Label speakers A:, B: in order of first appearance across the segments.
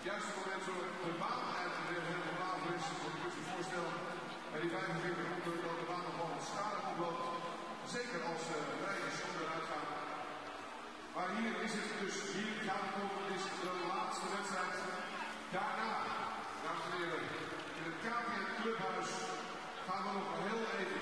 A: het juiste moment zorgt de baan en weer helemaal klaar is voor het voorstel. Bij die 45 ronden dat de baan nog wel schade oploopt. Zeker als eh, de rijders onderuit gaan. Maar hier is het dus, hier gaat het over, is de laatste wedstrijd. Daarna, dames en heren, in het KPN Clubhuis gaan we nog heel even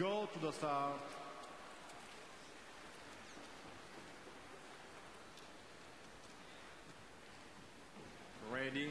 B: go to the start. Ready.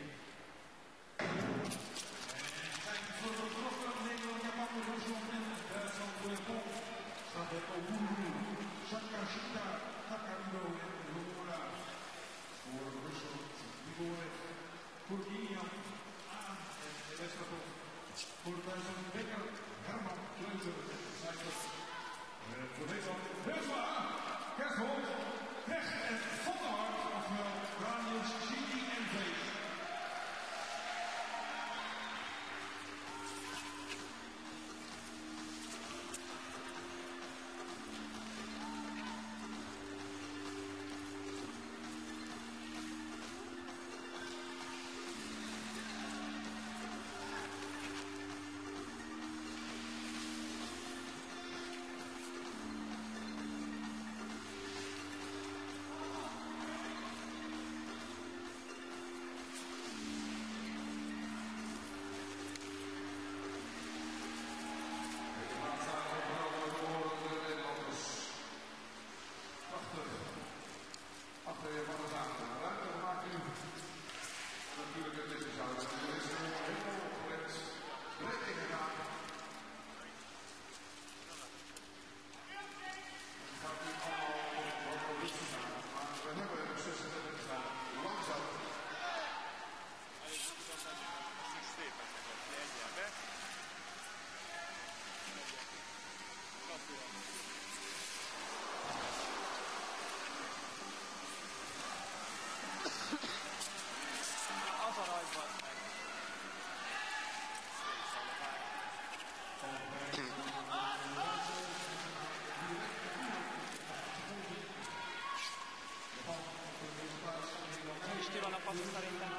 A: pasos na rin lang.